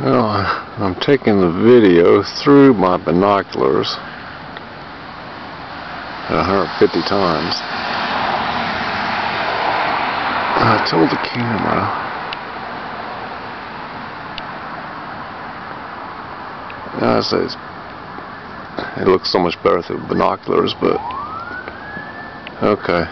Well, I'm taking the video through my binoculars 150 times. I told the camera I say it looks so much better through binoculars, but okay.